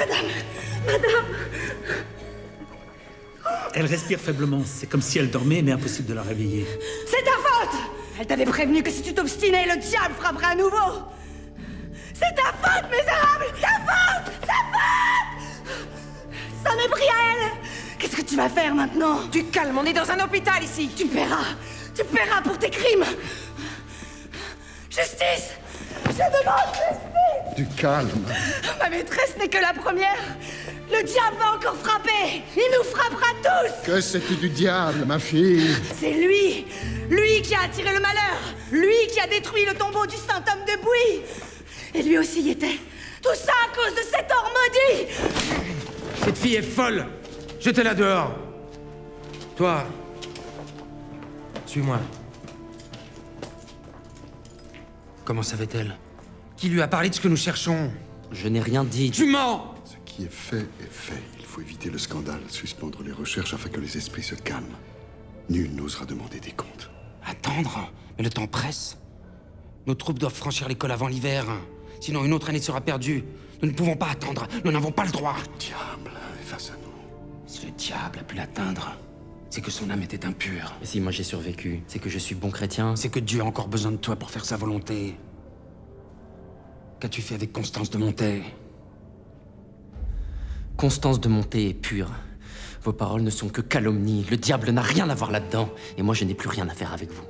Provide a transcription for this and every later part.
Madame Madame. Elle respire faiblement. C'est comme si elle dormait, mais impossible de la réveiller. C'est ta faute. Elle t'avait prévenu que si tu t'obstinais, le diable frapperait à nouveau. C'est ta faute, misérable. Ta faute. Ta faute. Ça m'est pris à elle. Qu'est-ce que tu vas faire maintenant? Du calme, on est dans un hôpital ici. Tu paieras. Tu paieras pour tes crimes. Justice. Je demande justice Du calme. Ma maîtresse n'est que la première. Le diable va encore frapper. Il nous frappera tous. Que sais-tu du diable, ma fille? C'est lui. Lui qui a attiré le malheur. Lui qui a détruit le tombeau du saint homme de Bouy Et lui aussi y était. Tout ça à cause de cet or maudit. Cette fille est folle. Jetez-la dehors. Toi Suis-moi. Comment savait-elle? Qui lui a parlé de ce que nous cherchons Je n'ai rien dit. Tu mens Ce qui est fait est fait. Il faut éviter le scandale, suspendre les recherches afin que les esprits se calment. Nul n'osera demander des comptes. Attendre Mais le temps presse. Nos troupes doivent franchir l'école avant l'hiver. Sinon, une autre année sera perdue. Nous ne pouvons pas attendre. Nous n'avons pas le droit. Diable est face à nous. Si le diable a pu l'atteindre, c'est que son âme était impure. Et si moi j'ai survécu, c'est que je suis bon chrétien. C'est que Dieu a encore besoin de toi pour faire sa volonté. Qu'as-tu fait avec Constance de Montaigne Constance de Montée est pure. Vos paroles ne sont que calomnies. Le diable n'a rien à voir là-dedans. Et moi, je n'ai plus rien à faire avec vous.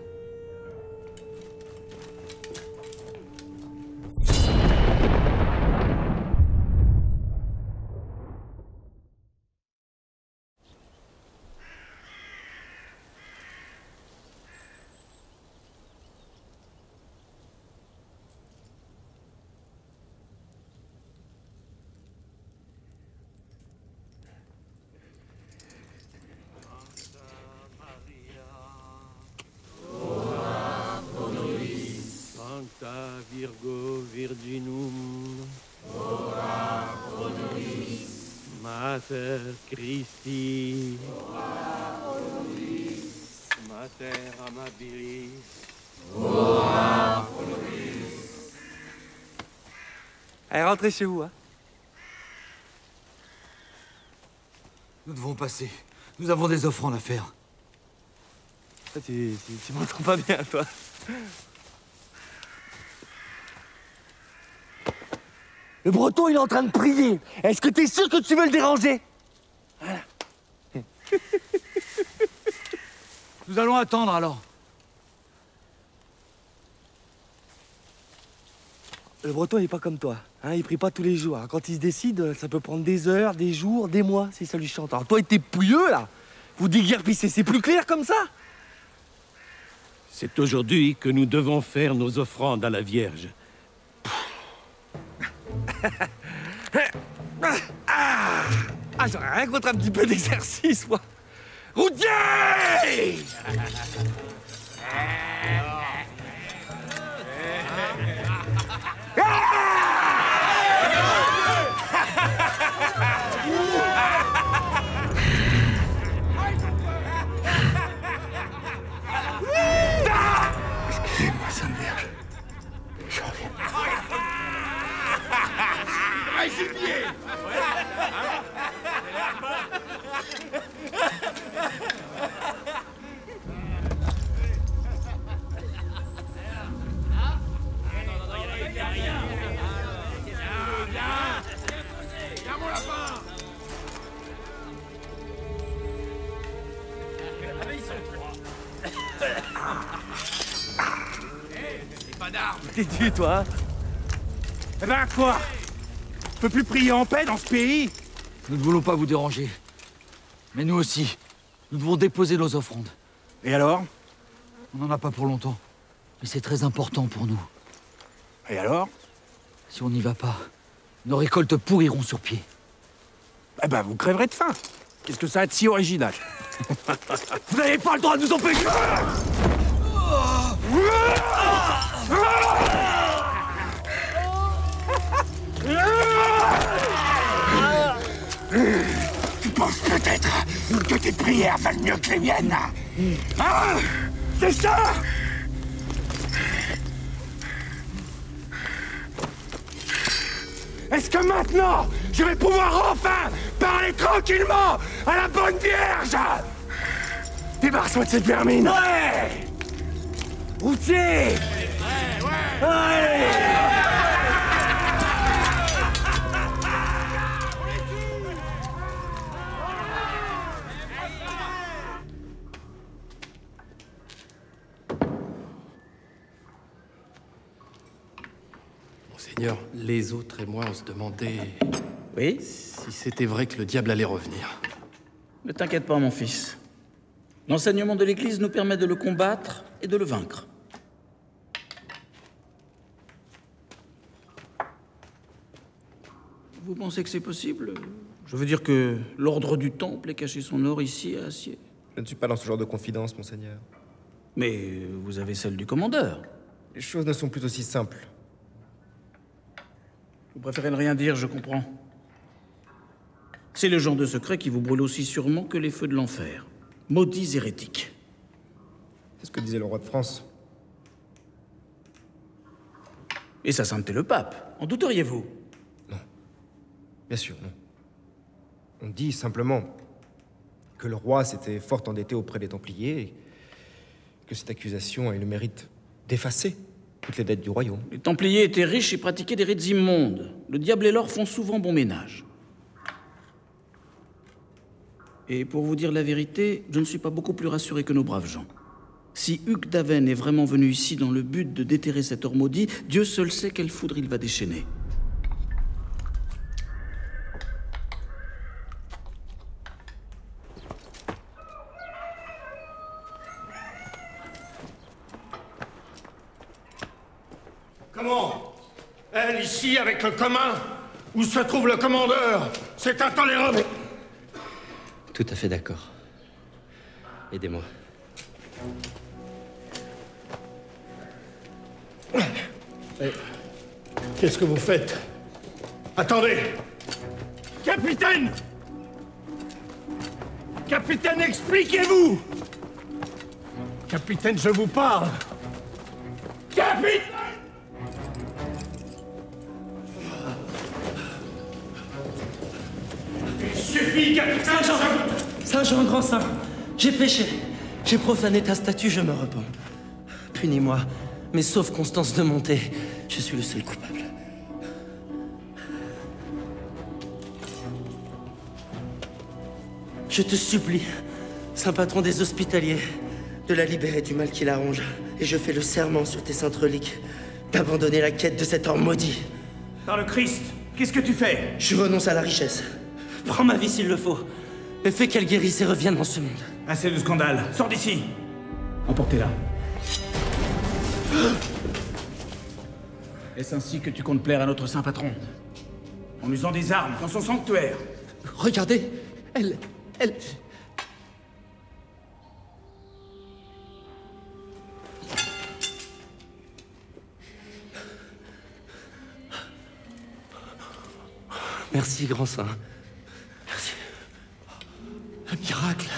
Sancta Virgo Virginum. Mater Christi. Mater amabilis. Allez, rentrez chez vous, hein. Nous devons passer. Nous avons des offrandes à faire. Toi, tu, tu, tu m'entends pas bien, toi. Le breton, il est en train de prier. Est-ce que t'es sûr que tu veux le déranger? Voilà. Nous allons attendre alors. Le breton, il est pas comme toi. Hein, il prie pas tous les jours. Quand il se décide, ça peut prendre des heures, des jours, des mois, si ça lui chante. Alors toi, t'es pouilleux, là. Vous déguerpissez, c'est plus clair comme ça C'est aujourd'hui que nous devons faire nos offrandes à la Vierge. Ah, ah j'aurais rien contre un petit peu d'exercice, moi. Routier T'es tu, toi. Eh ben quoi? On peut plus prier en paix dans ce pays? Nous ne voulons pas vous déranger. Mais nous aussi, nous devons déposer nos offrandes. Et alors? On n'en a pas pour longtemps. Mais c'est très important pour nous. Et alors? Si on n'y va pas, nos récoltes pourriront sur pied. Eh ben vous crèverez de faim Qu'est-ce que ça a de si original? Vous n'avez pas le droit de nous empêcher penses peut-être que tes prières valent mieux que les miennes. Hein C'est ça Est-ce que maintenant, je vais pouvoir enfin parler tranquillement à la bonne vierge Débarrasse-moi de cette vermine Ouais. Routier. Ouais, ouais Monseigneur, les autres et moi, on se demandait Oui si c'était vrai que le diable allait revenir. Ne t'inquiète pas, mon fils. L'enseignement de l'Église nous permet de le combattre et de le vaincre. Vous pensez que c'est possible? Je veux dire que l'ordre du Temple ait caché son or ici à Acier. Je ne suis pas dans ce genre de confidence, monseigneur. Mais vous avez celle du commandeur. Les choses ne sont plus aussi simples. Vous préférez ne rien dire, je comprends. C'est le genre de secret qui vous brûle aussi sûrement que les feux de l'enfer. Maudits hérétiques. C'est ce que disait le roi de France. Et sa sainteté le pape. En douteriez-vous? Bien sûr, non. On dit simplement que le roi s'était fort endetté auprès des Templiers et que cette accusation a eu le mérite d'effacer toutes les dettes du royaume. Les Templiers étaient riches et pratiquaient des rites immondes. Le diable et l'or font souvent bon ménage. Et pour vous dire la vérité, je ne suis pas beaucoup plus rassuré que nos braves gens. Si Hugues d'Aven est vraiment venu ici dans le but de déterrer cet or maudit, Dieu seul sait quelle foudre il va déchaîner. Comment Elle commun Où se trouve le commandeur C'est intolérable. Tout à fait d'accord. Aidez-moi. Eh, Qu'est-ce que vous faites? Attendez! Capitaine! Capitaine, expliquez-vous! Capitaine, je vous parle. Capitaine suffit, capitaine Saint Jean Saint Jean, grand saint J'ai péché. J'ai profané ta statue, je me repens. Punis-moi, mais sauf Constance de Monté, je suis le seul coupable. Je te supplie, saint patron des hospitaliers, de la libérer du mal qui la ronge. Et je fais le serment sur tes saintes reliques d'abandonner la quête de cet or maudit. Par le Christ, qu'est-ce que tu fais? Je renonce à la richesse. Prends ma vie s'il le faut. Mais fais qu'elle guérisse et revienne dans ce monde. Assez de scandale. Sors d'ici Emportez-la. Est-ce ainsi que tu comptes plaire à notre saint patron? En usant des armes dans son sanctuaire Regardez, elle. Elle. Merci, grand saint. Un miracle.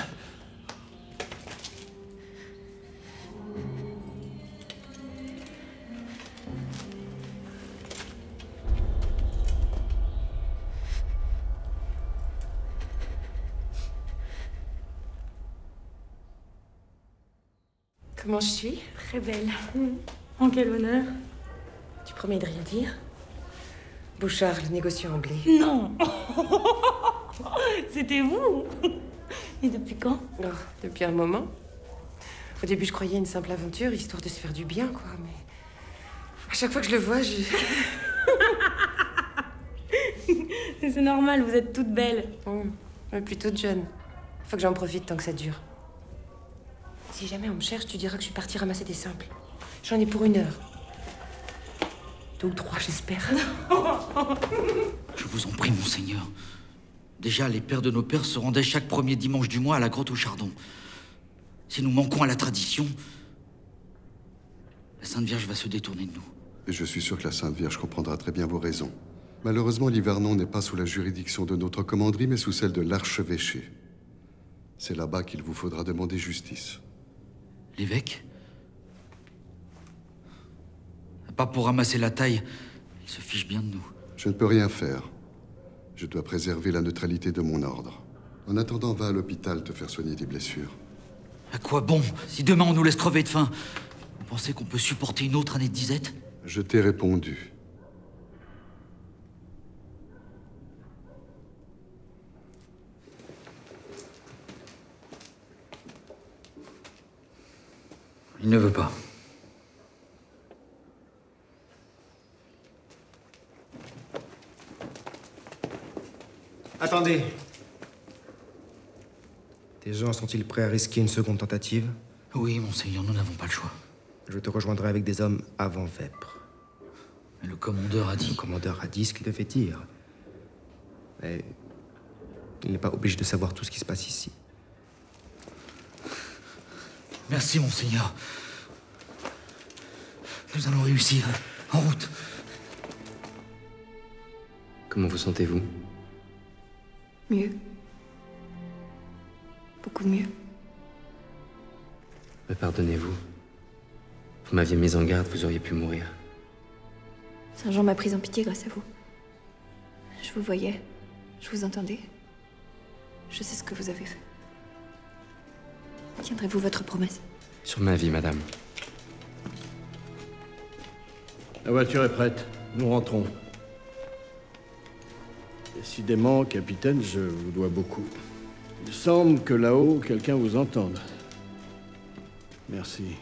Comment je suis? Très belle. En quel honneur? Tu promets de rien dire? Bouchard, le négociant blé. Non C'était vous Et depuis quand Oh, depuis un moment. Au début, je croyais une simple aventure, histoire de se faire du bien, quoi, mais... À chaque fois que je le vois, je... C'est normal, vous êtes toute belle. Oh, mais plutôt jeune. Faut que j'en profite tant que ça dure. Si jamais on me cherche, tu diras que je suis partie ramasser des simples. J'en ai pour une heure. Deux ou trois, j'espère. Je vous en prie, monseigneur. Déjà, les pères de nos pères se rendaient chaque premier dimanche du mois à la grotte au Chardon. Si nous manquons à la tradition, la Sainte Vierge va se détourner de nous. Et je suis sûr que la Sainte Vierge comprendra très bien vos raisons. Malheureusement, l'Hivernon n'est pas sous la juridiction de notre commanderie, mais sous celle de l'archevêché. C'est là-bas qu'il vous faudra demander justice. L'évêque Pas pour ramasser la taille, il se fiche bien de nous. Je ne peux rien faire. Je dois préserver la neutralité de mon ordre. En attendant, va à l'hôpital te faire soigner tes blessures. À quoi bon Si demain on nous laisse crever de faim, vous pensez qu'on peut supporter une autre année de disette? Je t'ai répondu. Il ne veut pas. Attendez. Tes gens sont-ils prêts à risquer une seconde tentative? Oui, monseigneur, nous n'avons pas le choix. Je te rejoindrai avec des hommes avant Vêpres. Mais le commandeur a dit. Le commandeur a dit ce qu'il devait dire. Mais il n'est pas obligé de savoir tout ce qui se passe ici. Merci, monseigneur. Nous allons réussir. En route. Comment vous sentez-vous? Mieux. Beaucoup mieux. Me pardonnez-vous. Vous m'aviez mis en garde, vous auriez pu mourir. Saint-Jean m'a prise en pitié grâce à vous. Je vous voyais. Je vous entendais. Je sais ce que vous avez fait. Tiendrez-vous votre promesse? Sur ma vie, madame. La voiture est prête. Nous rentrons. Décidément, capitaine, je vous dois beaucoup. Il semble que là-haut, quelqu'un vous entende. Merci.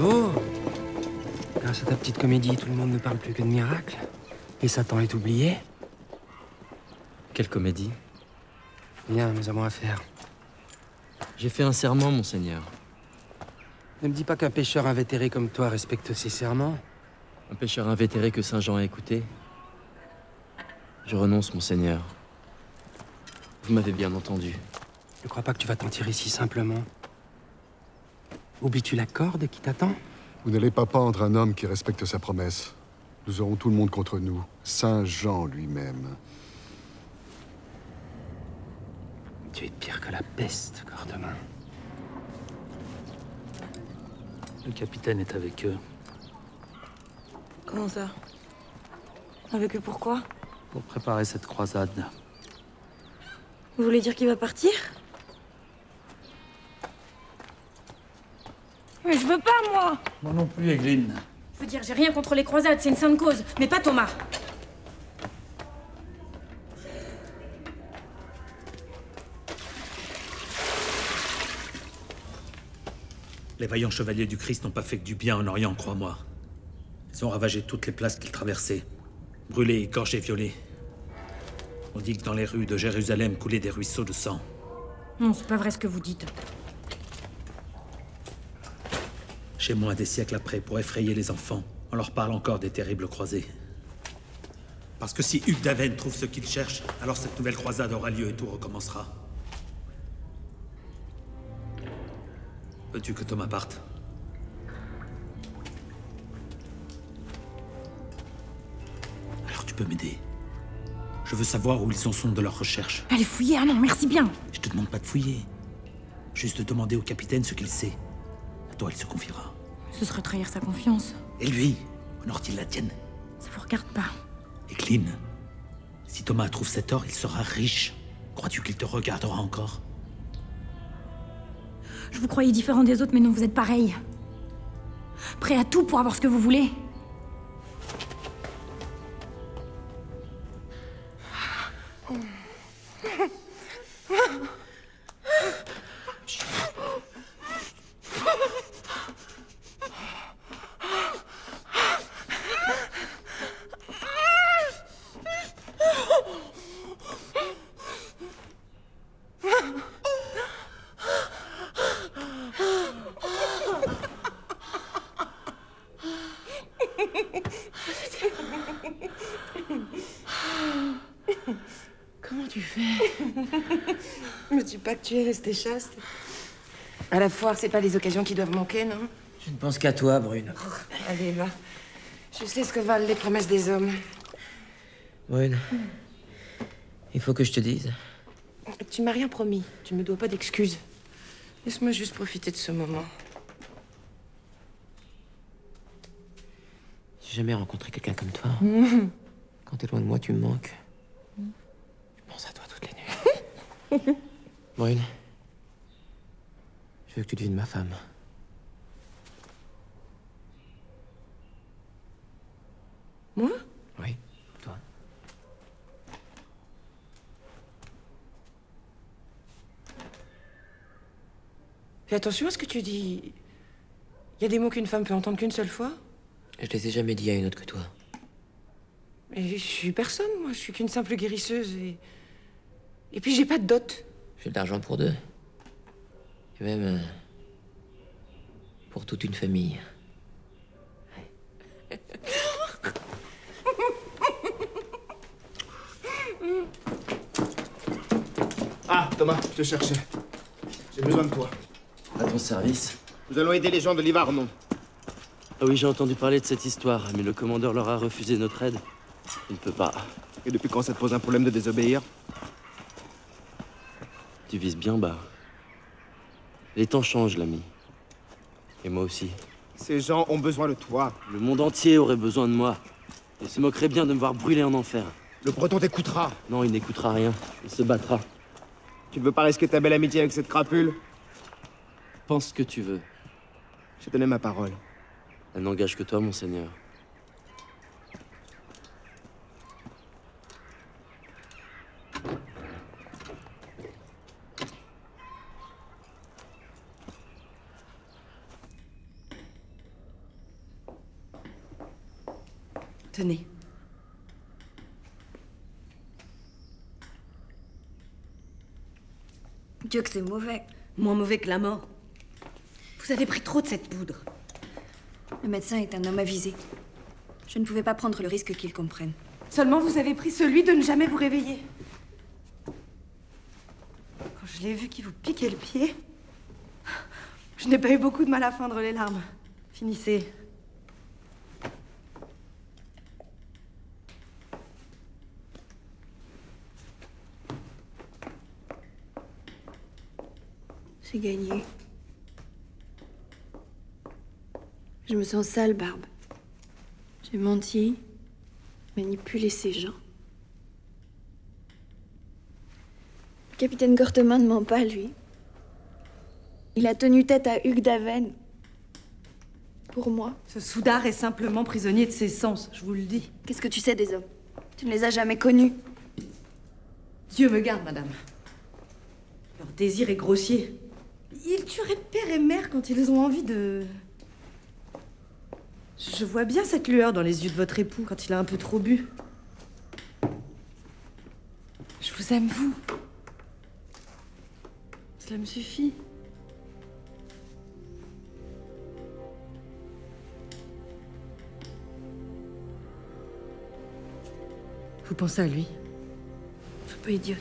Bravo Grâce à ta petite comédie, tout le monde ne parle plus que de miracles. Et Satan est oublié. Quelle comédie? Viens, nous avons affaire. J'ai fait un serment, monseigneur. Ne me dis pas qu'un pêcheur invétéré comme toi respecte ses serments. Un pêcheur invétéré que Saint Jean a écouté? Je renonce, monseigneur. Vous m'avez bien entendu. Ne crois pas que tu vas t'en tirer si simplement. Oublies-tu la corde qui t'attend? Vous n'allez pas pendre un homme qui respecte sa promesse. Nous aurons tout le monde contre nous. Saint Jean lui-même. Tu es pire que la peste, Cordemain. Le capitaine est avec eux. Comment ça? Avec eux pourquoi Pour préparer cette croisade. Vous voulez dire qu'il va partir? Mais je veux pas, moi Moi non plus, Egline. Je veux dire, j'ai rien contre les croisades, c'est une sainte cause. Mais pas Thomas. Les vaillants chevaliers du Christ n'ont pas fait que du bien en Orient, crois-moi. Ils ont ravagé toutes les places qu'ils traversaient. Brûlé, égorgé, violé. On dit que dans les rues de Jérusalem coulaient des ruisseaux de sang. Non, c'est pas vrai ce que vous dites. Chez moi, des siècles après, pour effrayer les enfants, on leur parle encore des terribles croisés. Parce que si Hugues d'Aven trouve ce qu'il cherche, alors cette nouvelle croisade aura lieu et tout recommencera. Veux-tu que Thomas parte? Alors tu peux m'aider. Je veux savoir où ils en sont de leur recherche. Allez, fouiller, ah non, merci bien. Je te demande pas de fouiller. Juste de demander au capitaine ce qu'il sait. Toi, il se confiera. Ce serait trahir sa confiance. Et lui Honore-t-il la tienne Ça vous regarde pas. Et Clean Si Thomas trouve cet or, il sera riche. Crois-tu qu'il te regardera encore? Je vous croyais différent des autres, mais non, vous êtes pareil. Prêt à tout pour avoir ce que vous voulez. Tu fais? Me dis pas que tu es resté chaste. À la foire, c'est pas les occasions qui doivent manquer, non? Je ne pense qu'à toi, Brune. Allez, va. Je sais ce que valent les promesses des hommes. Brune, il faut que je te dise. Tu m'as rien promis. Tu me dois pas d'excuses. Laisse-moi juste profiter de ce moment. J'ai jamais rencontré quelqu'un comme toi. Quand t'es loin de moi, tu me manques. Je pense à toi toutes les nuits. Brune, je veux que tu deviennes ma femme. Moi? Oui, toi. Fais attention à ce que tu dis. Il y a des mots qu'une femme peut entendre qu'une seule fois. Je les ai jamais dit à une autre que toi. Mais je suis personne, moi. Je suis qu'une simple guérisseuse et. Et puis j'ai pas de dot. J'ai de l'argent pour deux. Et même. euh, pour toute une famille. Ah, Thomas, je te cherchais. J'ai besoin de toi. À ton service. Nous allons aider les gens de Livarnon. Ah oui, j'ai entendu parler de cette histoire, mais le commandeur leur a refusé notre aide. Il ne peut pas. Et depuis quand ça te pose un problème de désobéir? Tu vises bien bas. Les temps changent, l'ami. Et moi aussi. Ces gens ont besoin de toi. Le monde entier aurait besoin de moi. Il se moquerait bien de me voir brûler en enfer. Le breton t'écoutera. Non, il n'écoutera rien. Il se battra. Tu ne veux pas risquer ta belle amitié avec cette crapule? Pense ce que tu veux. J'ai donné ma parole. Elle n'engage que toi, monseigneur. Dieu que c'est mauvais. Moins mauvais que la mort. Vous avez pris trop de cette poudre. Le médecin est un homme avisé. Je ne pouvais pas prendre le risque qu'il comprenne. Seulement vous avez pris celui de ne jamais vous réveiller. Quand je l'ai vu qui vous piquait le pied, je n'ai pas eu beaucoup de mal à feindre les larmes. Finissez. Gagné. Je me sens sale, Barbe. J'ai menti, manipulé ces gens. Le capitaine Gorteman ne ment pas, lui. Il a tenu tête à Hugues Daven. Pour moi. Ce soudard est simplement prisonnier de ses sens, je vous le dis. Qu'est-ce que tu sais des hommes? Tu ne les as jamais connus. Dieu me garde, madame. Leur désir est grossier. Ils tueraient père et mère quand ils ont envie de. Je vois bien cette lueur dans les yeux de votre époux quand il a un peu trop bu. Je vous aime, vous. Cela me suffit. Vous pensez à lui? Sois pas idiote.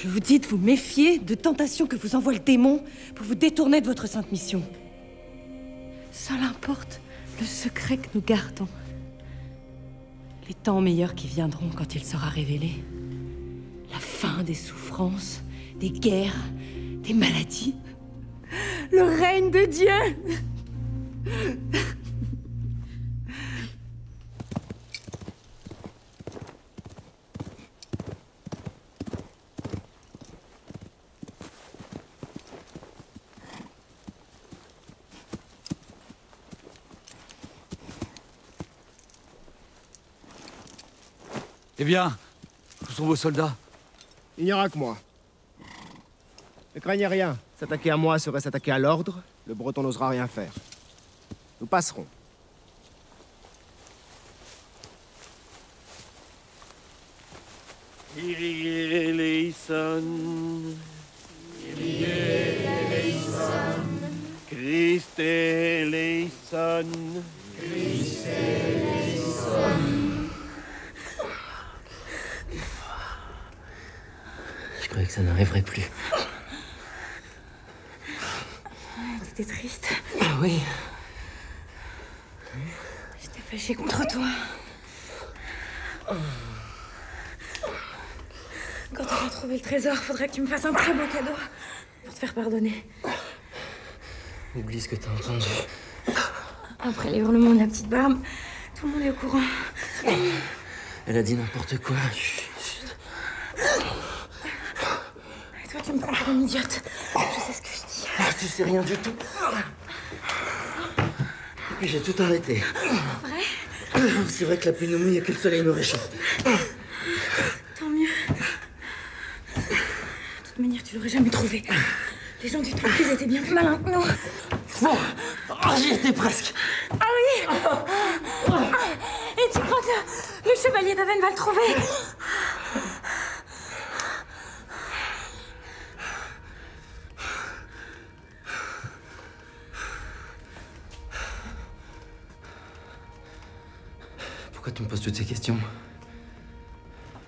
Je vous dis de vous méfier de tentations que vous envoie le démon pour vous détourner de votre sainte mission. Seul importe le secret que nous gardons. Les temps meilleurs qui viendront quand il sera révélé. La fin des souffrances, des guerres, des maladies. Le règne de Dieu. Bien, où sont vos soldats? Il n'y aura que moi. Ne craignez rien. S'attaquer à moi serait s'attaquer à l'ordre. Le breton n'osera rien faire. Nous passerons. Christe eleison. Christe eleison. Ça n'arriverait plus. T'étais triste. Ah oui. J'étais fâchée contre toi. Quand tu vas trouver le trésor, faudrait que tu me fasses un très beau cadeau pour te faire pardonner. Oublie ce que t'as entendu. Après les hurlements de la petite barbe, tout le monde est au courant. Elle a dit n'importe quoi. Chut. Tu me prends pour une idiote. Je sais ce que je dis. Ah, tu sais rien du tout. J'ai tout arrêté. Vrai? C'est vrai que la pluie nous mouille et que le soleil nous réchauffe. Tant mieux. De toute manière, tu l'aurais jamais trouvé. Les gens du truc, ils étaient bien plus malins que nous. Bon, oh, j'y étais presque. Ah oui Et tu crois que le, le chevalier d'Aven va le trouver Pourquoi tu me poses toutes ces questions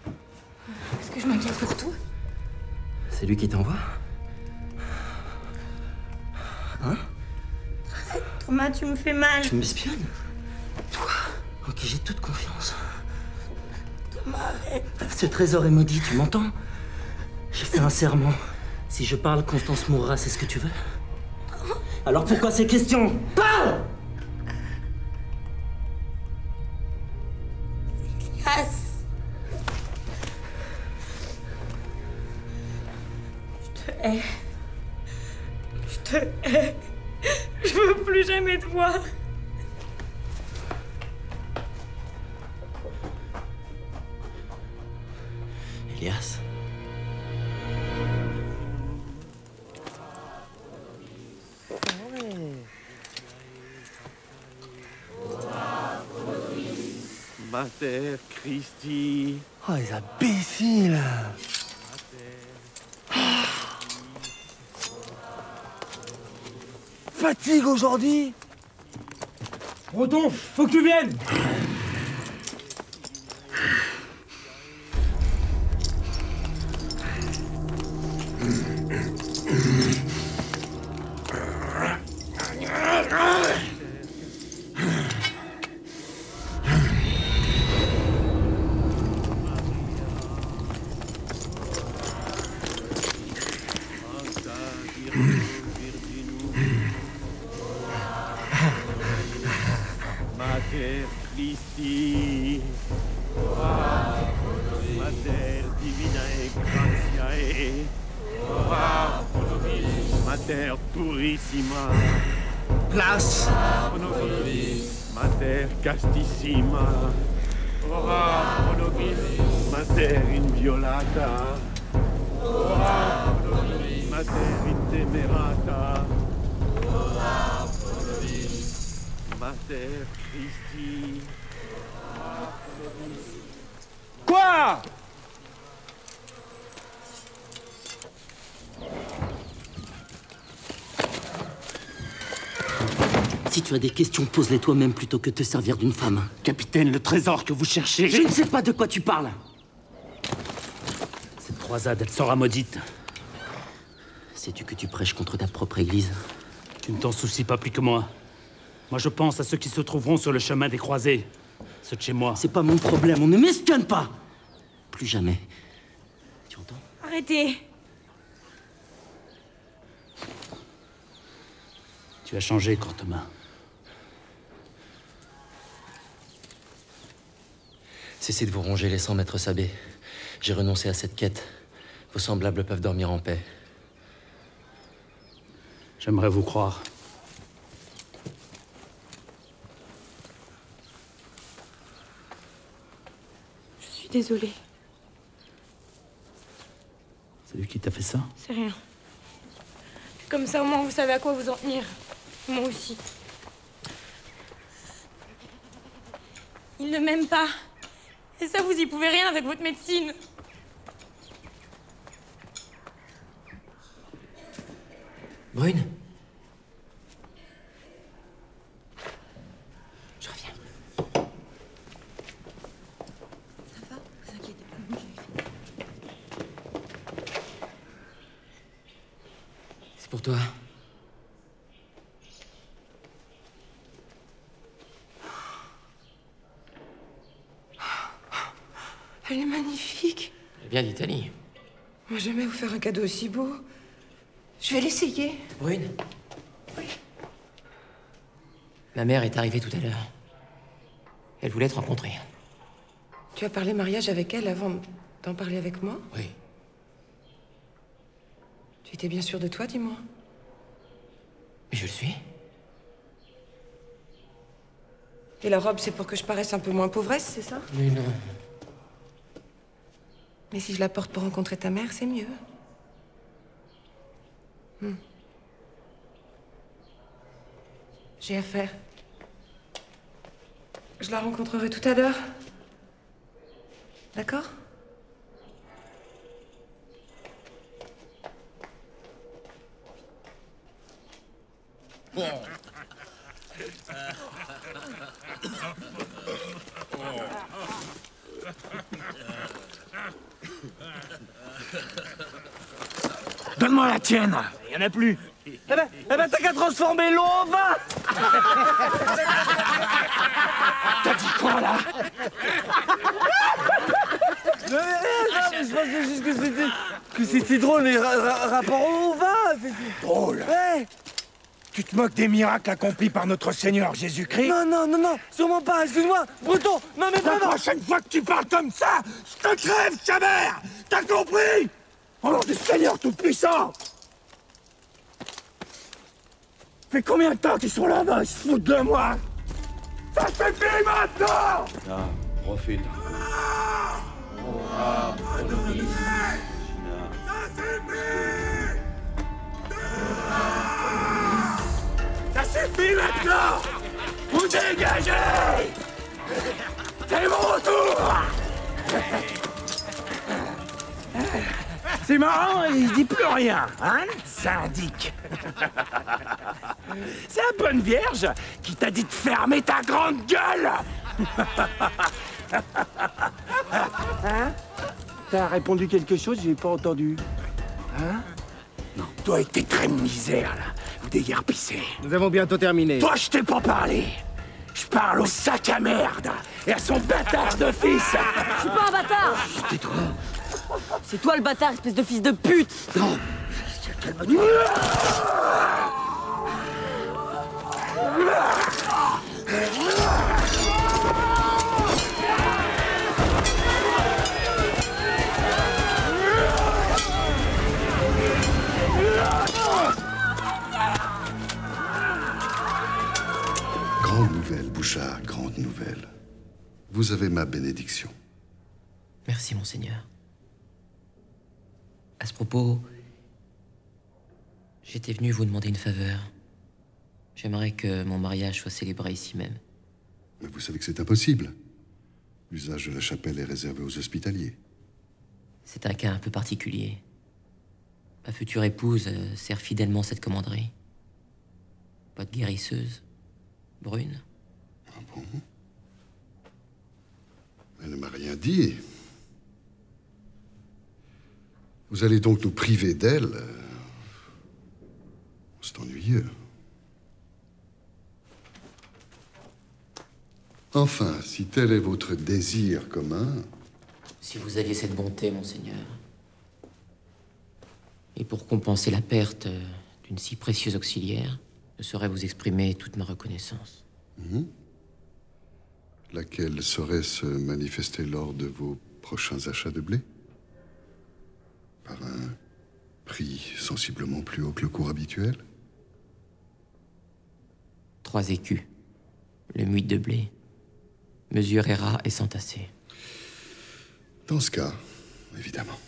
Est-ce que je m'inquiète pour tout? C'est lui qui t'envoie? Hein? Thomas, tu me fais mal. Tu m'espionnes? Toi? Ok, j'ai toute confiance. Thomas, arrête. Ce trésor est maudit, tu m'entends? J'ai fait un serment. Si je parle, Constance mourra, c'est ce que tu veux? Alors pourquoi ces questions? Aujourd'hui? Breton, faut que tu viennes tu as des questions, pose-les toi-même plutôt que de te servir d'une femme. Capitaine, le trésor que vous cherchez. Je ne sais pas de quoi tu parles. Cette croisade, elle sera maudite. Sais-tu que tu prêches contre ta propre église? Tu ne t'en soucies pas plus que moi. Moi, je pense à ceux qui se trouveront sur le chemin des croisés. Ceux de chez moi. C'est pas mon problème, on ne m'espionne pas Plus jamais. Tu entends? Arrêtez. Tu as changé, Courtemin. Cessez de vous ronger les sangs, maître Sabé. J'ai renoncé à cette quête. Vos semblables peuvent dormir en paix. J'aimerais vous croire. Je suis désolée. C'est lui qui t'a fait ça? C'est rien. Comme ça, au moins, vous savez à quoi vous en tenir. Moi aussi. Il ne m'aime pas. Et ça, vous y pouvez rien avec votre médecine. Brune Je reviens. Ça va Vous inquiétez pas. pour toi. Elle est magnifique. Elle vient d'Italie. Moi, jamais vous faire un cadeau aussi beau. Je vais l'essayer. Brune Ma mère est arrivée tout à l'heure. Elle voulait te rencontrer. Tu as parlé mariage avec elle avant d'en parler avec moi? Oui. Tu étais bien sûr de toi, dis-moi? Mais je le suis. Et la robe, c'est pour que je paraisse un peu moins pauvresse, c'est ça? Mais non. Mais si je la porte pour rencontrer ta mère, c'est mieux. Hmm. J'ai affaire. Je la rencontrerai tout à l'heure. D'accord? Donne-moi la tienne. Il y en a plus. Eh ben, eh ben t'as qu'à transformer l'eau en vin T'as dit quoi là? Non, mais, non, mais je pensais juste que c'était... Que c'était drôle, mais ra- ra- rapport au vin Drôle. Ouais. Tu te moques des miracles accomplis par notre Seigneur Jésus-Christ? Non, non, non, non, sûrement pas, excuse-moi. Breton, non mais La vraiment. prochaine fois que tu parles comme ça, je te crève, Chabert. T'as compris? Au nom du Seigneur Tout-Puissant. Fait combien de temps qu'ils sont là-bas? Ils se foutent de moi. Ça suffit maintenant. Ah, profite. Ça suffit maintenant. Vous dégagez. C'est mon retour C'est marrant, il dit plus rien, hein Syndic C'est la bonne vierge qui t'a dit de fermer ta grande gueule Hein T'as répondu quelque chose, j'ai pas entendu. Hein Non. Toi et tes traits de misère, là, vous déguerpissez. Nous avons bientôt terminé. Toi, je t'ai pas parlé Je parle au sac à merde et à son bâtard de fils Je suis pas un bâtard Tais-toi C'est toi le bâtard, espèce de fils de pute Non Grande nouvelle, Bouchard, grande nouvelle. Vous avez ma bénédiction. Merci, monseigneur. À ce propos, j'étais venu vous demander une faveur. J'aimerais que mon mariage soit célébré ici même. Mais vous savez que c'est impossible. L'usage de la chapelle est réservé aux hospitaliers. C'est un cas un peu particulier. Ma future épouse euh, sert fidèlement cette commanderie. Votre guérisseuse, brune. Ah bon? Elle ne m'a rien dit. Vous allez donc nous priver d'elle C'est ennuyeux. Enfin, si tel est votre désir commun, Si vous aviez cette bonté, monseigneur. Et pour compenser la perte d'une si précieuse auxiliaire, je saurais vous exprimer toute ma reconnaissance. mhm, laquelle saurait se manifester lors de vos prochains achats de blé? Par un prix sensiblement plus haut que le cours habituel Trois écus. Le muide de blé. Mesurera et s'entasser. Dans ce cas, évidemment.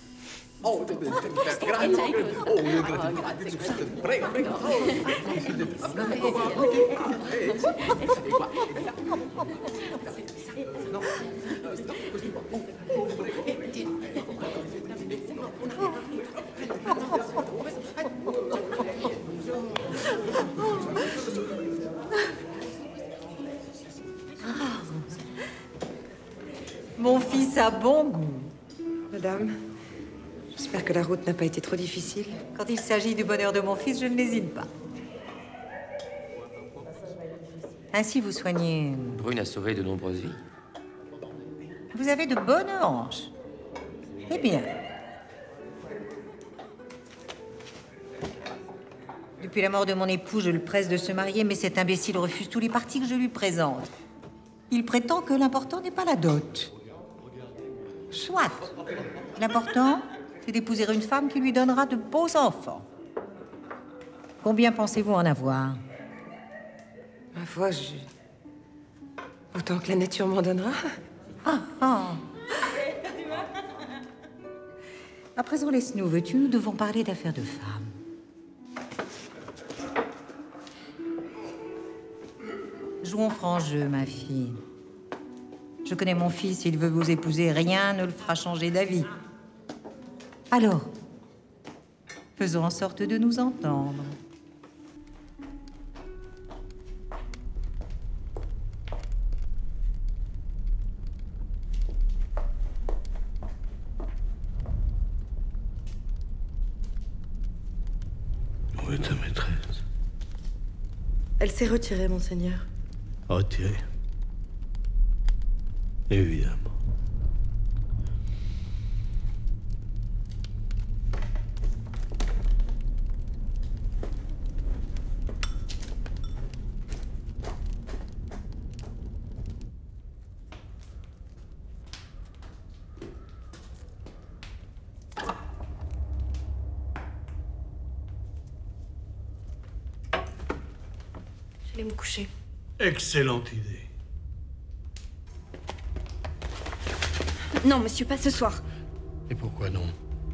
Mon fils a bon goût. Madame, j'espère que la route n'a pas été trop difficile. Quand il s'agit du bonheur de mon fils, je ne l'hésite pas. Ainsi, vous soignez. Brune a sauvé de nombreuses vies. Vous avez de bonnes hanches. Eh bien. Depuis la mort de mon époux, je le presse de se marier, mais cet imbécile refuse tous les partis que je lui présente. Il prétend que l'important n'est pas la dot. Soit. L'important, c'est d'épouser une femme qui lui donnera de beaux enfants. Combien pensez-vous en avoir? Ma foi, je. Autant que la nature m'en donnera. Ah, ah. À présent, laisse-nous, veux-tu? Nous devons parler d'affaires de femmes. Jouons franc jeu, ma fille. Je connais mon fils, s'il veut vous épouser, rien ne le fera changer d'avis. Alors, faisons en sorte de nous entendre. Où est ta maîtresse? Elle s'est retirée, monseigneur. Retirée. Évidemment. J'allais me coucher. Excellente idée. Non, monsieur, pas ce soir. Et pourquoi non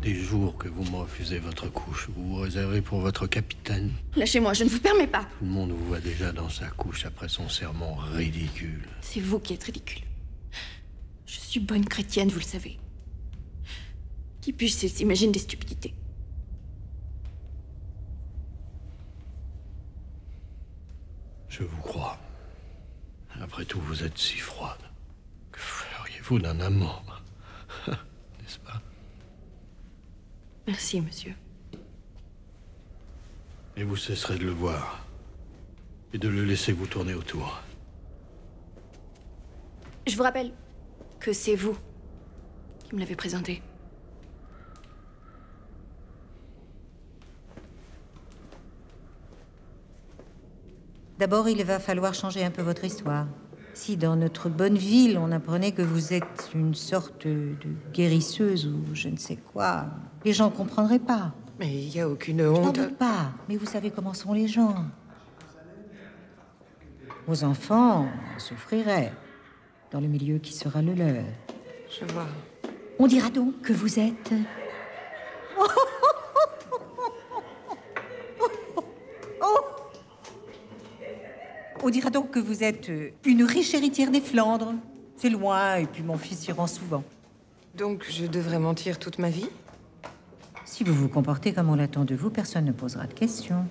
Des jours que vous me refusez votre couche, vous vous réservez pour votre capitaine. Lâchez-moi, je ne vous permets pas. Tout le monde vous voit déjà dans sa couche après son serment ridicule. C'est vous qui êtes ridicule. Je suis bonne chrétienne, vous le savez. Qui puisse s'imagine des stupidités Je vous crois. Après tout, vous êtes si froide. Que feriez-vous d'un amant? N'est-ce pas Merci, monsieur. Et vous cesserez de le voir. Et de le laisser vous tourner autour. Je vous rappelle que c'est vous qui me l'avez présenté. D'abord, il va falloir changer un peu votre histoire. Si dans notre bonne ville, on apprenait que vous êtes une sorte de guérisseuse ou je ne sais quoi, les gens comprendraient pas. Mais il n'y a aucune Je n'en honte. doute pas, mais vous savez comment sont les gens. Vos enfants en souffriraient dans le milieu qui sera le leur. Je vois. On dira donc que vous êtes... On dira donc que vous êtes euh, une riche héritière des Flandres. C'est loin, et puis mon fils y rend souvent. Donc je devrais mentir toute ma vie? Si vous vous comportez comme on l'attend de vous, personne ne posera de questions.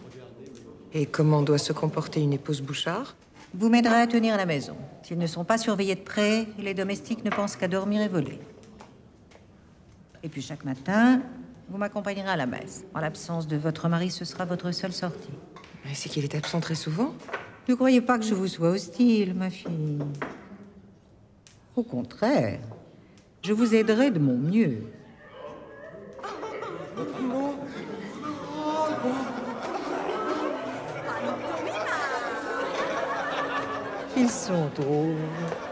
Et comment doit se comporter une épouse Bouchard? Vous m'aiderez à tenir la maison. S'ils ne sont pas surveillés de près, les domestiques ne pensent qu'à dormir et voler. Et puis chaque matin, vous m'accompagnerez à la messe. En l'absence de votre mari, ce sera votre seule sortie. Mais c'est qu'il est absent très souvent. Ne croyez pas que je vous sois hostile, ma fille. Au contraire, je vous aiderai de mon mieux. Ils sont drôles.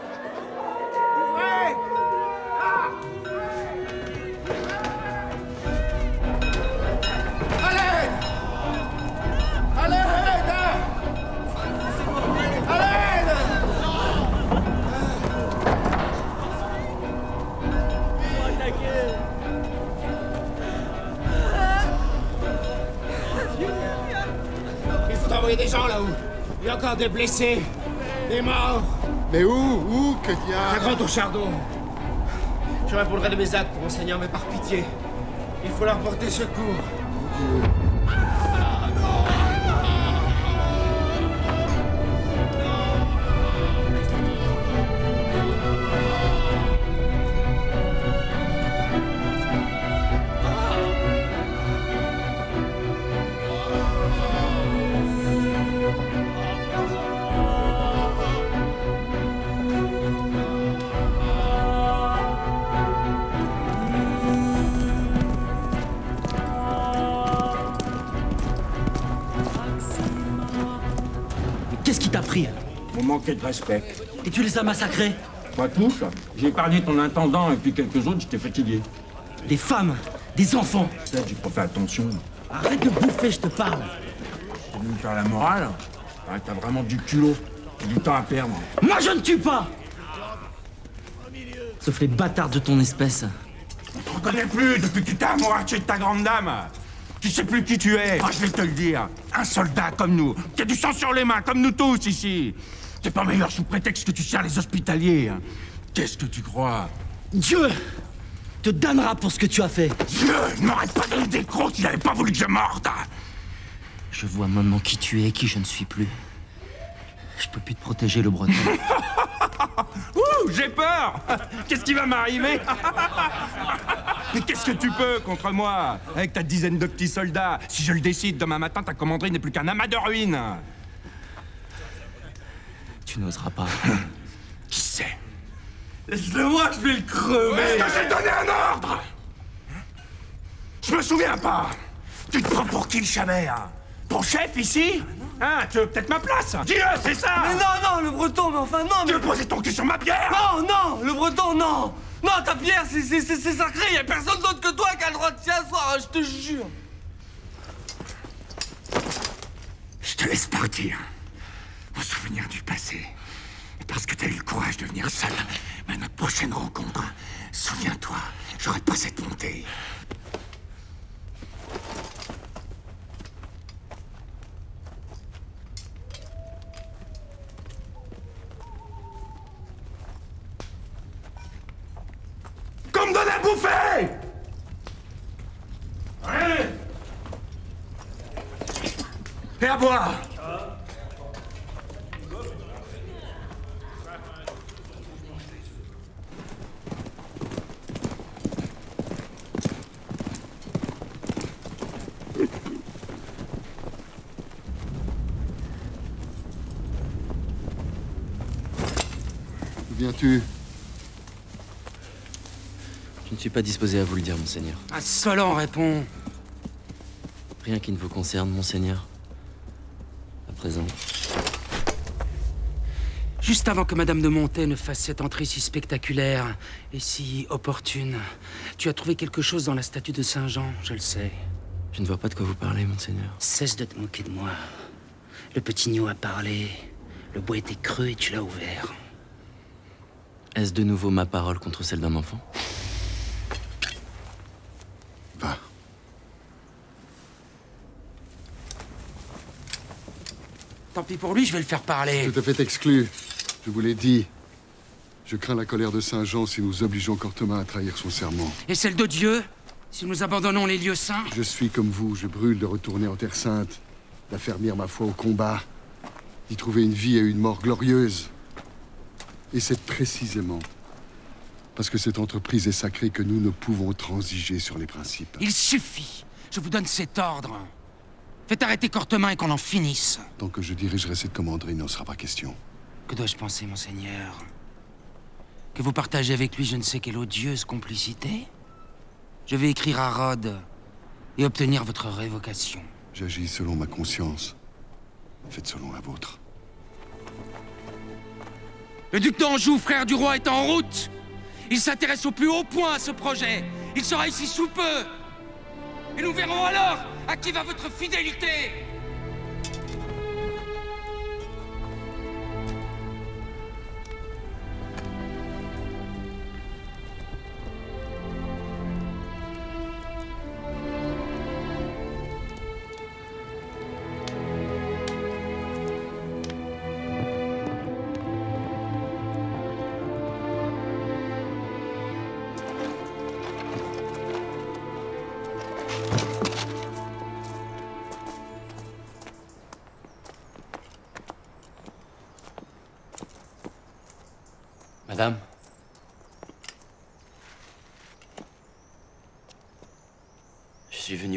Encore des blessés, des morts. Mais où Où Que diable La grande au chardon. Je répondrai de mes actes, mon seigneur, mais par pitié. Il faut leur porter secours. Manqué de respect. Et tu les as massacrés Pas tous. J'ai épargné ton intendant et puis quelques autres, j'étais fatigué. Des femmes, des enfants. Peut-être j'ai pas fait attention. Arrête de bouffer, je te parle. T'es venu me faire la morale Ouais, T'as vraiment du culot. T'as du temps à perdre. Moi, je ne tue pas Sauf les bâtards de ton espèce. On te reconnaît plus depuis que tu t'es amouraché de ta grande dame. Tu sais plus qui tu es. Moi, je vais te le dire. Un soldat comme nous, qui a du sang sur les mains, comme nous tous ici. T'es pas meilleur sous prétexte que tu sers les hospitaliers. hein. Qu'est-ce que tu crois? Dieu te damnera pour ce que tu as fait. Dieu ne m'aurait pas donné des crocs s'il n'avait pas voulu que je morde. Je vois maintenant qui tu es et qui je ne suis plus. Je peux plus te protéger, le breton. Ouh, j'ai peur Qu'est-ce qui va m'arriver? Mais qu'est-ce que tu peux contre moi? Avec ta dizaine de petits soldats Si je le décide, demain matin, ta commanderie n'est plus qu'un amas de ruines tu n'oseras pas. Qui sait Laisse-le-moi, je vais le crever. Est-ce que j'ai donné un ordre. Je me souviens pas. Tu te prends pour qui le chabert? Ton chef ici? Hein, tu veux peut-être ma place? Dis-le, c'est ça! Mais non, non, le breton, mais enfin, non, mais... Tu veux poser ton cul sur ma pierre? Non, non, le breton, non. Non, ta pierre, c'est c'est- c'est- c'est sacré, y a personne d'autre que toi qui a le droit de s'y asseoir, hein, je te jure. Je te laisse partir. Au souvenir du passé. Et parce que t'as eu le courage de venir seul. Mais à notre prochaine rencontre, souviens-toi, j'aurai pas cette montée. Comme à bouffer Allez Et à boire Je ne suis pas disposé à vous le dire, monseigneur. Insolent, répond. Rien qui ne vous concerne, monseigneur. À présent. Juste avant que Madame de Montet ne fasse cette entrée si spectaculaire et si opportune, tu as trouvé quelque chose dans la statue de Saint Jean, je le sais. Je ne vois pas de quoi vous parlez, monseigneur. Cesse de te moquer de moi. Le petit Nio a parlé. Le bois était creux et tu l'as ouvert. Est-ce de nouveau ma parole contre celle d'un enfant? Va. Tant pis pour lui, je vais le faire parler. Tout à fait exclu. Je vous l'ai dit. Je crains la colère de Saint Jean si nous obligeons Cortemin à trahir son serment. Et celle de Dieu Si nous abandonnons les lieux saints? Je suis comme vous, je brûle de retourner en Terre Sainte, d'affermir ma foi au combat, d'y trouver une vie et une mort glorieuse. Et c'est précisément parce que cette entreprise est sacrée que nous ne pouvons transiger sur les principes. Il suffit Je vous donne cet ordre. Faites arrêter Cortemin et qu'on en finisse. Tant que je dirigerai cette commanderie, il n'en sera pas question. Que dois-je penser, monseigneur? Que vous partagez avec lui je ne sais quelle odieuse complicité? Je vais écrire à Rhodes et obtenir votre révocation. J'agis selon ma conscience. Faites selon la vôtre. Le duc d'Anjou, frère du roi, est en route. Il s'intéresse au plus haut point à ce projet. Il sera ici sous peu. Et nous verrons alors à qui va votre fidélité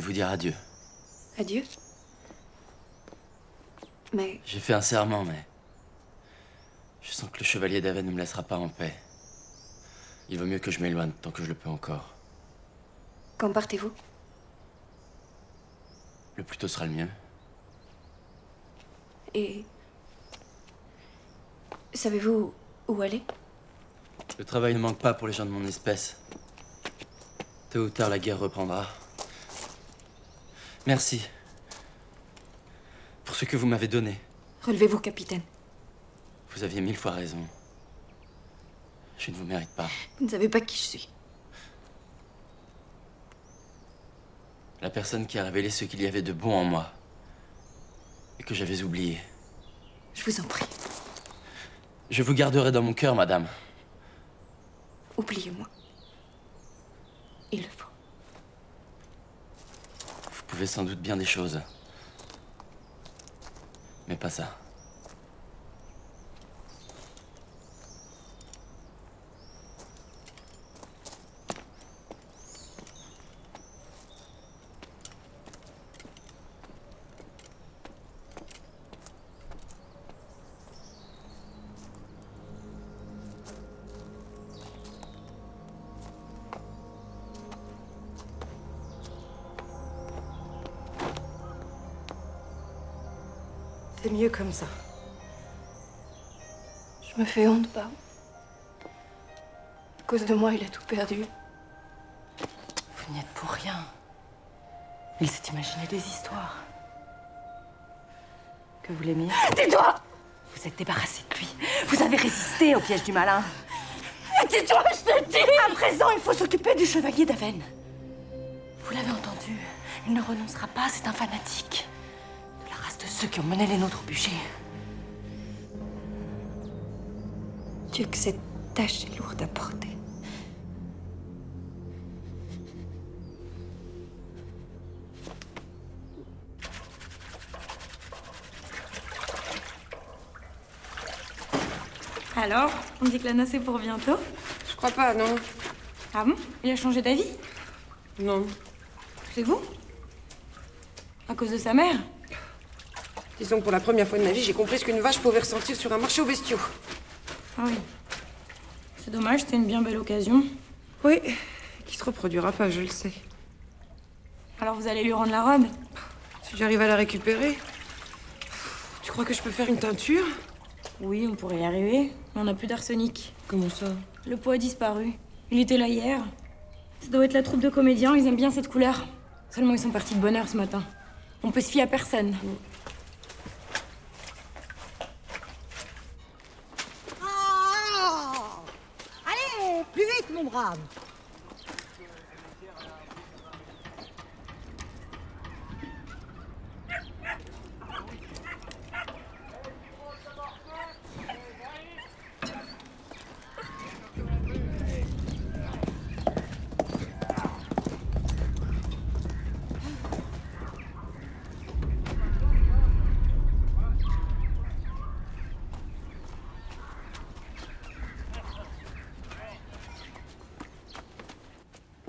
vous dire adieu. Adieu. Mais J'ai fait un serment, mais. Je sens que le chevalier d'Aven ne me laissera pas en paix. Il vaut mieux que je m'éloigne tant que je le peux encore. quand partez-vous? Le plus tôt sera le mieux. Et. Savez-vous où aller? Le travail ne manque pas pour les gens de mon espèce. Tôt ou tard, la guerre reprendra. Merci. Pour ce que vous m'avez donné. Relevez-vous, capitaine. Vous aviez mille fois raison. Je ne vous mérite pas. Vous ne savez pas qui je suis. La personne qui a révélé ce qu'il y avait de bon en moi. Et que j'avais oublié. Je vous en prie. Je vous garderai dans mon cœur, madame. Oubliez-moi. Il le faut. Vous pouvez sans doute bien des choses. Mais pas ça. Mieux comme ça. Je me fais honte, pas. À cause de moi, il a tout perdu. Vous n'y êtes pour rien. Il s'est imaginé des histoires. Que vous l'aimiez Tais-toi Vous êtes débarrassé de lui. Vous avez résisté au piège du malin. Tais-toi, je te dis À présent, il faut s'occuper du chevalier d'Aven. Vous l'avez entendu. Il ne renoncera pas, c'est un fanatique. Ceux qui ont mené les nôtres au bûcher. Dieu, que cette tâche est lourde à porter. Alors, on dit que la noce est pour bientôt Je crois pas, non. Ah bon? Il a changé d'avis? Non. C'est vous? À cause de sa mère? Disons que pour la première fois de ma vie, j'ai compris ce qu'une vache pouvait ressentir sur un marché aux bestiaux. Ah oui. C'est dommage, c'était une bien belle occasion. Oui, qui se reproduira pas, je le sais. Alors vous allez lui rendre la robe? Si j'arrive à la récupérer. Tu crois que je peux faire une teinture? Oui, on pourrait y arriver. Mais on n'a plus d'arsenic. Comment ça? Le pot a disparu. Il était là hier. Ça doit être la troupe de comédiens, ils aiment bien cette couleur. Seulement ils sont partis de bonne heure ce matin. On peut se fier à personne. Plus vite, mon brave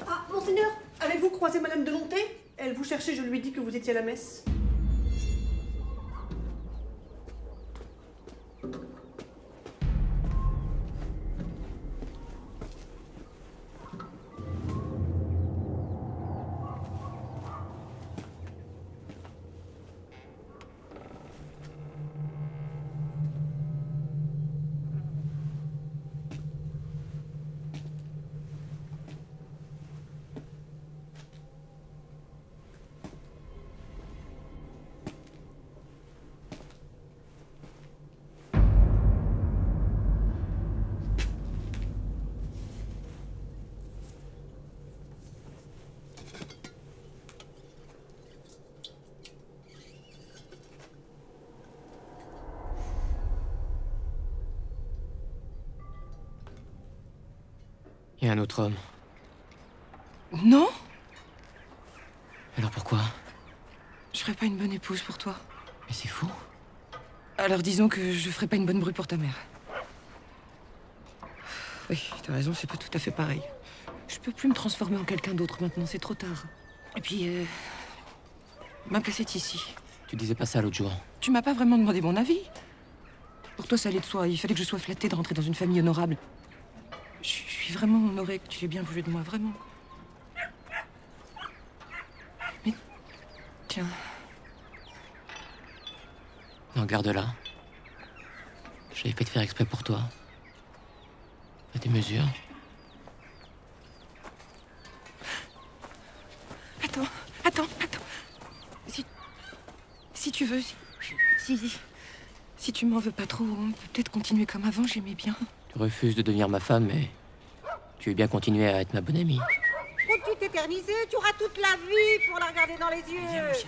Ah, monseigneur, avez-vous croisé Madame de Lonté Elle vous cherchait, je lui ai dit que vous étiez à la messe? Il y a un autre homme. Non Alors pourquoi? Je ferais pas une bonne épouse pour toi. Mais c'est fou. Alors disons que je ferais pas une bonne bru pour ta mère. Oui, t'as raison, c'est pas tout à fait pareil. Je peux plus me transformer en quelqu'un d'autre maintenant, c'est trop tard. Et puis, euh, ma place est ici. Tu disais pas ça l'autre jour. Tu m'as pas vraiment demandé mon avis. Pour toi, ça allait de soi. Il fallait que je sois flattée de rentrer dans une famille honorable. Suis vraiment honorée que tu aies bien voulu de moi, vraiment. Mais tiens, Non, garde-la. J'avais fait de faire exprès pour toi. À tes mesures. Attends, attends, attends. Si. Si tu veux. Si. Si, si, si tu m'en veux pas trop, on peut peut-être continuer comme avant, j'aimais bien. Tu refuses de devenir ma femme, mais tu veux bien continuer à être ma bonne amie. Faut-tu t'éterniser Tu auras toute la vie pour la regarder dans les yeux.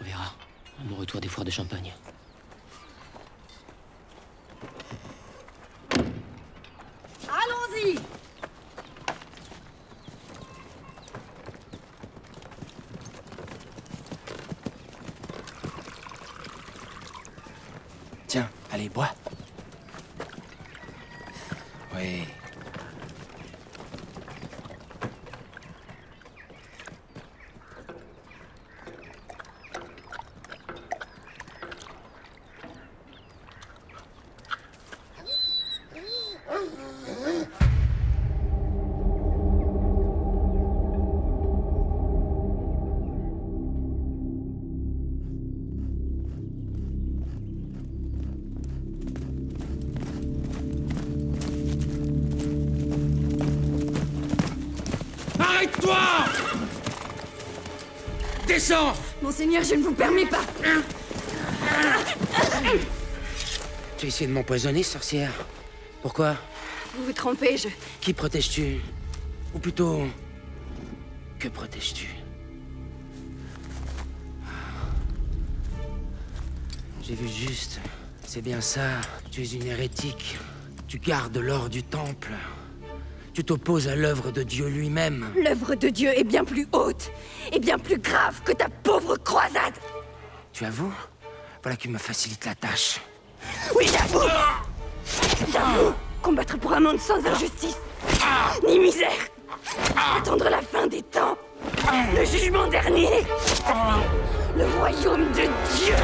On verra. À mon retour des foires de champagne. Descends Monseigneur, je ne vous permets pas. Tu as essayé de m'empoisonner, sorcière Pourquoi? Vous vous trompez, je. Qui protèges-tu? Ou plutôt, que protèges-tu? J'ai vu juste. C'est bien ça. Tu es une hérétique. Tu gardes l'or du temple. Tu t'opposes à l'œuvre de Dieu lui-même. L'œuvre de Dieu est bien plus haute et bien plus grave que ta pauvre croisade. Tu avoues? Voilà qui me facilite la tâche. Oui, j'avoue J'avoue Combattre pour un monde sans injustice, ni misère. Attendre la fin des temps, le jugement dernier, le royaume de Dieu.